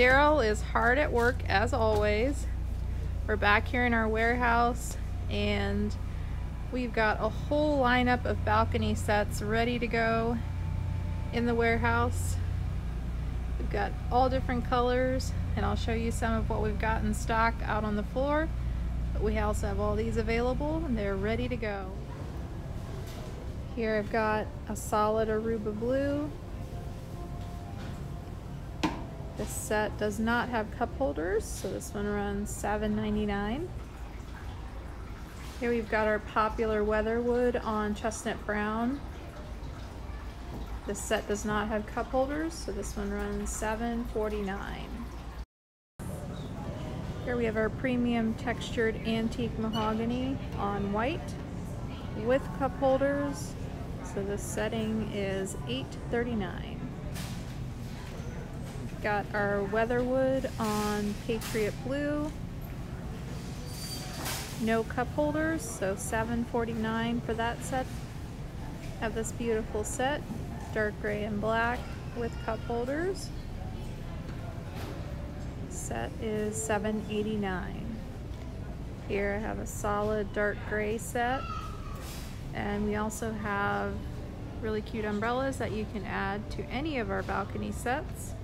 Daryl is hard at work as always. We're back here in our warehouse and we've got a whole lineup of balcony sets ready to go in the warehouse. We've got all different colors and I'll show you some of what we've got in stock out on the floor. But we also have all these available and they're ready to go. Here I've got a solid Aruba blue. This set does not have cup holders, so this one runs $7.99. Here we've got our popular Weatherwood on chestnut brown. This set does not have cup holders, so this one runs $7.49. Here we have our premium textured antique mahogany on white with cup holders. So the setting is $8.39. Got our Weatherwood on Patriot Blue. No cup holders, so $7.49 for that set. Have this beautiful set, dark gray and black with cup holders. Set is $7.89. Here I have a solid dark gray set and we also have really cute umbrellas that you can add to any of our balcony sets.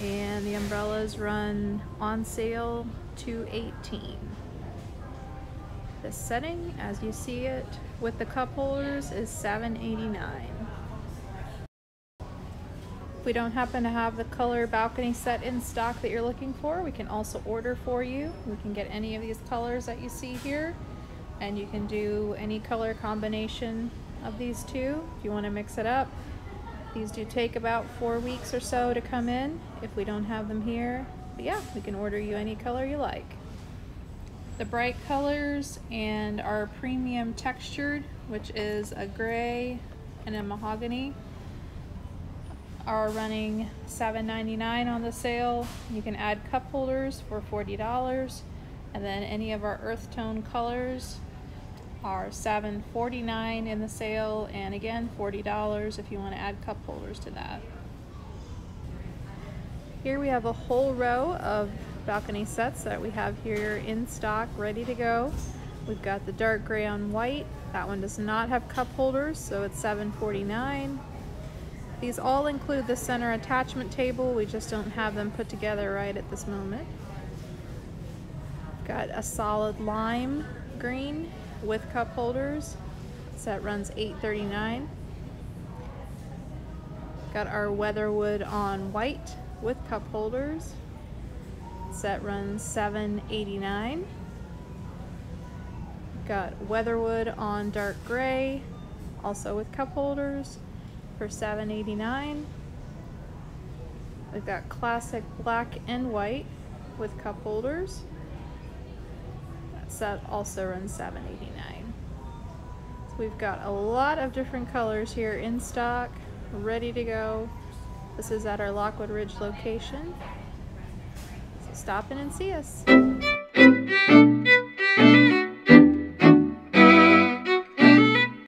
And the umbrellas run on sale to 18. The setting, as you see it, with the cup holders is 7.89. If we don't happen to have the color balcony set in stock that you're looking for, we can also order for you. We can get any of these colors that you see here and you can do any color combination of these two if you want to mix it up. These do take about four weeks or so to come in if we don't have them here. But yeah, we can order you any color you like. The bright colors and our premium textured, which is a gray and a mahogany, are running $7.99 on the sale. You can add cup holders for $40 and then any of our earth tone colors are $7.49 in the sale and again $40 if you want to add cup holders to that. Here we have a whole row of balcony sets that we have here in stock ready to go. We've got the dark gray on white. That one does not have cup holders so it's $7.49. These all include the center attachment table. We just don't have them put together right at this moment. Got a solid lime green with cup holders. Set runs $8.39. Got our Weatherwood on white with cup holders. Set runs $7.89. Got Weatherwood on dark gray, also with cup holders for $7.89. We've got classic black and white with cup holders set also runs $7.89. So we've got a lot of different colors here in stock, ready to go. This is at our Lockwood Ridge location. So stop in and see us.